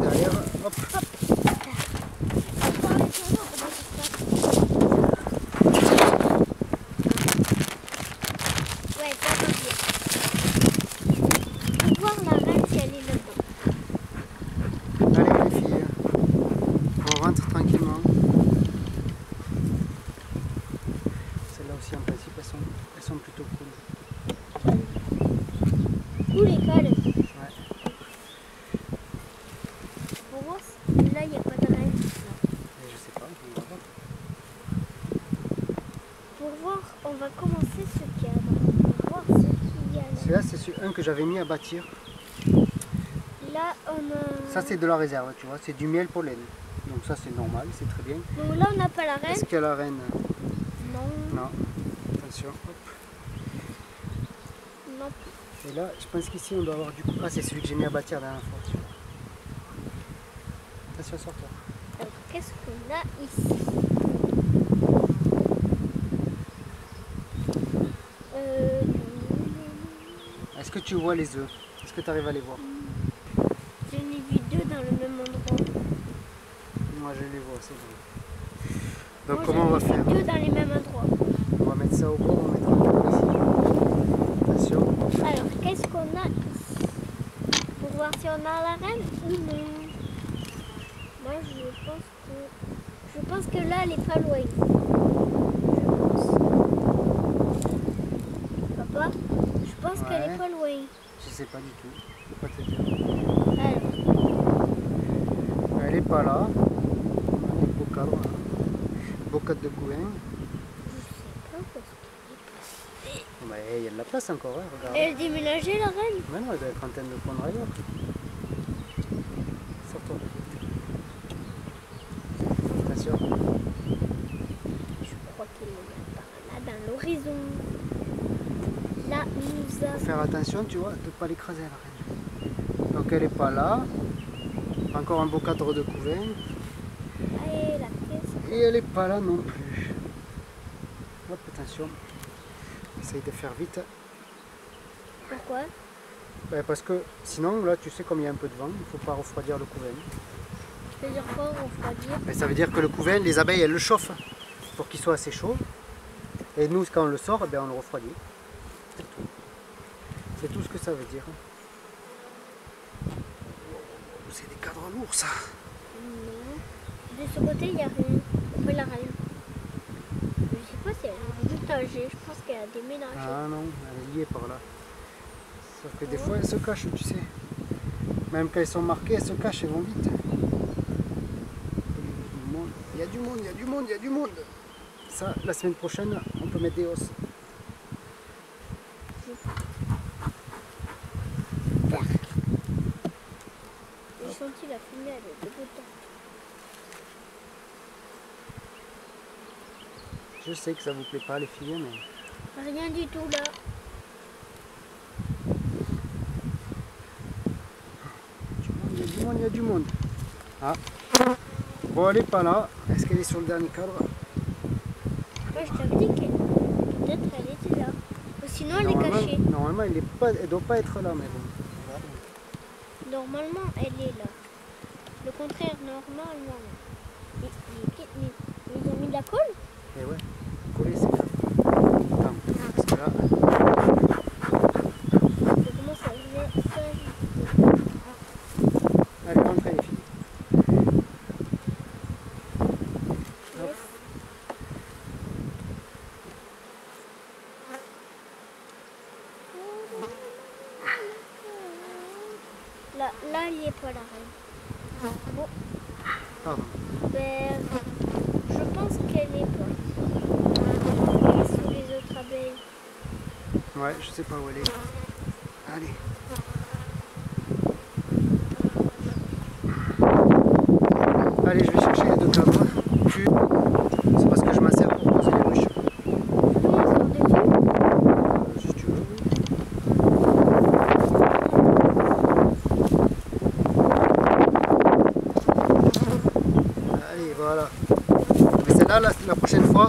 Derrière. Ouais, voir là-dedans. Allez les filles, on rentre tranquillement. Celles-là aussi en principe elles sont, elles sont plutôt cool Ouais. Pour voir si là il n'y a pas de reine. Et je sais pas, on va voir. Pour voir, on va commencer ce cadre. Pour voir ce qu'il y a là. Celui-là c'est celui- un que j'avais mis à bâtir. Là, on a. Ça c'est de la réserve, tu vois, c'est du miel pollen. Donc ça c'est normal, c'est très bien. Donc là, on n'a pas la reine. Est-ce qu'il y a la reine? Non. Non. Attention, hop. Non. Et là, je pense qu'ici on doit avoir du coup. Ah, c'est celui que j'ai mis à bâtir la dernière fois. Attention, sors-toi. Alors, qu'est-ce qu'on a ici Euh, Est-ce que tu vois les œufs Est-ce que tu arrives à les voir? J'en ai vu deux dans le même endroit. Moi je les vois, c'est bon. Donc Moi, comment on va faire? Deux dans les mêmes endroits. On va mettre ça au bord, on va mettre un peu ici. Attention. Alors, qu'est-ce qu'on a ici? Pour voir si on a la reine ou non. Moi, je pense que. Je pense que là, elle est pas loin. Je pense. Papa Qu'elle est pas loin. Je sais pas du tout. Je peux pas te dire. Alors, Elle est pas là. On a des beaux cadres. hein. Beaux cadres de est. Bon, bah, Il y a de la place encore, hein, regarde. Elle a déménagé, la reine? Mais non, elle doit être en train de prendre ailleurs. Sors-toi. Attention. Je crois qu'elle est là, par là, dans l'horizon. Là, nous Faut avons. faire attention, tu vois, de ne pas l'écraser la reine. Donc elle est pas là. Encore un beau cadre de couvain. Et la caisse. Et elle est pas là non plus. Hop, attention. Essaye de faire vite. Pourquoi? Ben, parce que sinon, là, tu sais, comme il y a un peu de vent, il ne faut pas refroidir le couvain. Quoi, refroidir? Ben, ça veut dire que le couvain, les abeilles, elles le chauffent pour qu'il soit assez chaud. Et nous, quand on le sort, ben, on le refroidit. C'est tout. Ce que ça veut dire. C'est des cadres lourds, ça. Non. De ce côté, il n'y a rien. Après la reine. Je sais pas si elle est. Je pense qu'elle a déménagé. Ah non, elle est liée par là. Sauf que des fois, elles se cachent, tu sais. Même quand elles sont marquées, elles se cachent, elles vont vite. Il y a du monde, il y a du monde, il y a du monde. Ça, la semaine prochaine, on peut mettre des hausses. Senti la fumée, elle est dégoûtante. Je sais que ça vous plaît pas, les filles, mais Rien du tout là. il y a du monde, il y a du monde. Ah. Bon, elle est pas là. Est-ce qu'elle est sur le dernier cadre? Moi, je t'avais dit qu'elle. Peut-être elle était là. Ou sinon, elle est cachée. normalement, elle est pas, elle doit pas être là, mais bon. Normalement, elle est là. Le contraire, normalement. Mais, mais, mais, mais ils ont mis de la colle? Et ouais, coller, c'est grave. Attends, parce que là, ça vient ça allez, rentrez, les filles. Hop. Là, là, il n'y est pas la reine. Bon, Pardon. ben, je pense qu'elle est pas. Sous les autres abeilles. Ouais, je sais pas où elle est. Allez. Allez, je vais chercher les deux cadres. Tu... C'est parce que je m'insère pour poser les ruches. Comment ils sont dessus Si tu veux, oui. Allez, voilà. Mais celle-là, la, la prochaine fois,